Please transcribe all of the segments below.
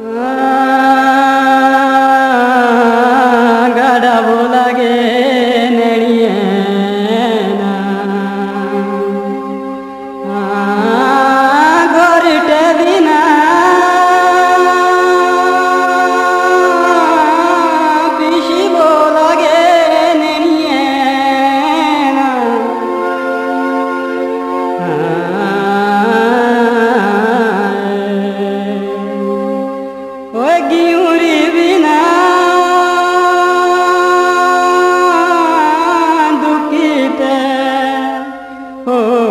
Ah. Oh.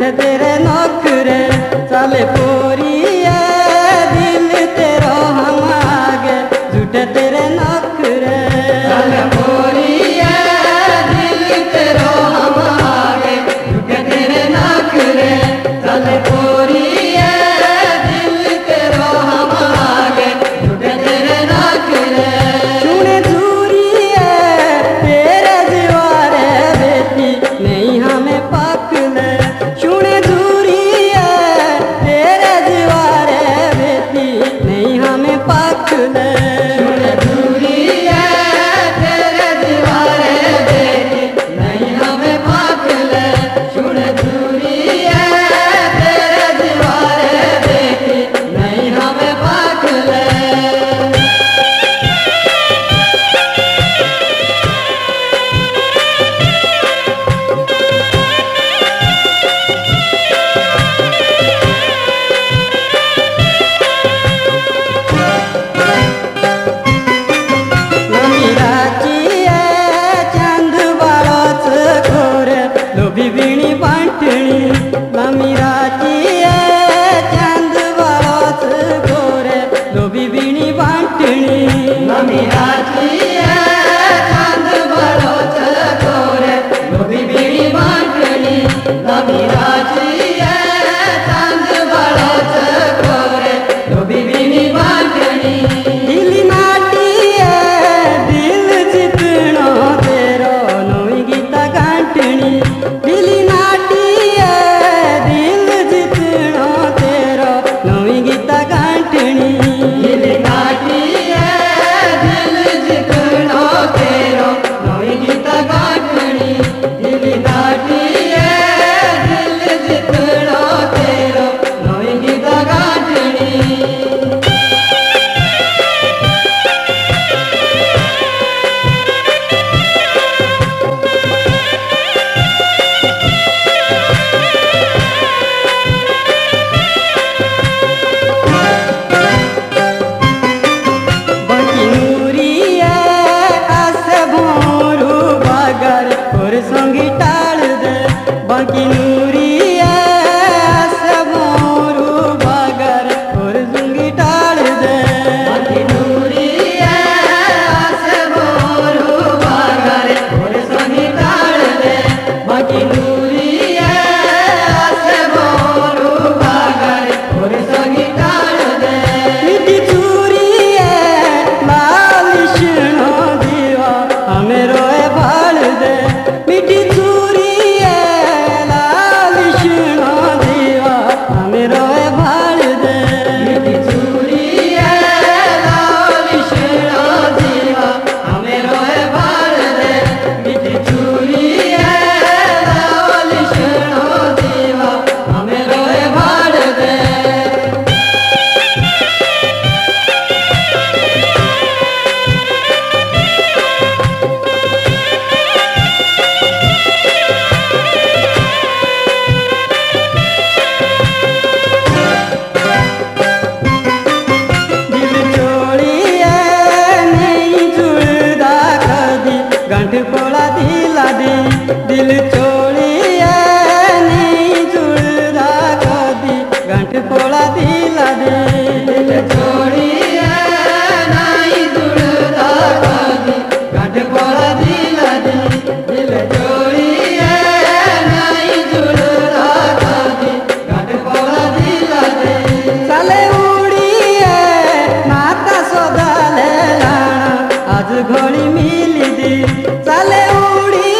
तेरे नौकरे चले मिल दी। साले उड़ी